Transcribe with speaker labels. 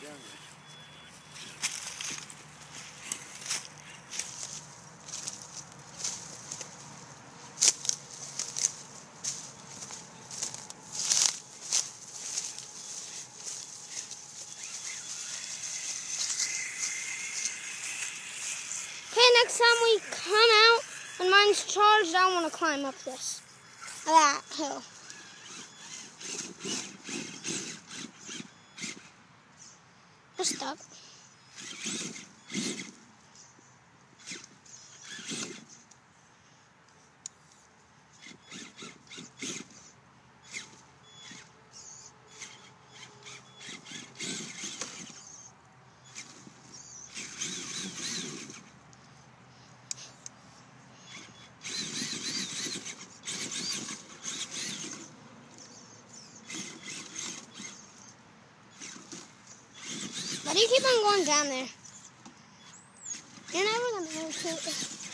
Speaker 1: Okay, next time we come out and mine's charged, I want to climb up this. That hill. постав. You keep on going down there? You're never gonna make it.